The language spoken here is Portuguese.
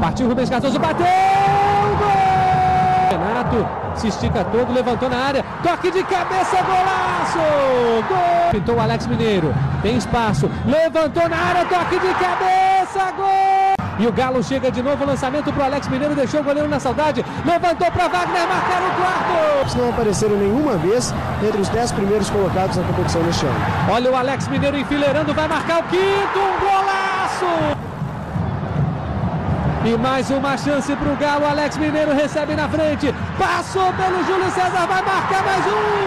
Partiu Rubens Cardoso, bateu! Gol! Renato se estica todo, levantou na área. Toque de cabeça, golaço! Gol! Pintou o Alex Mineiro. Tem espaço. Levantou na área, toque de cabeça, gol! E o Galo chega de novo, lançamento para o Alex Mineiro, deixou o goleiro na saudade, levantou para Wagner marcar o quarto. Não apareceram nenhuma vez entre os dez primeiros colocados na competição neste ano. Olha o Alex Mineiro enfileirando, vai marcar o quinto, um golaço! E mais uma chance para o Galo. Alex Mineiro recebe na frente. Passou pelo Júlio César. Vai marcar mais um.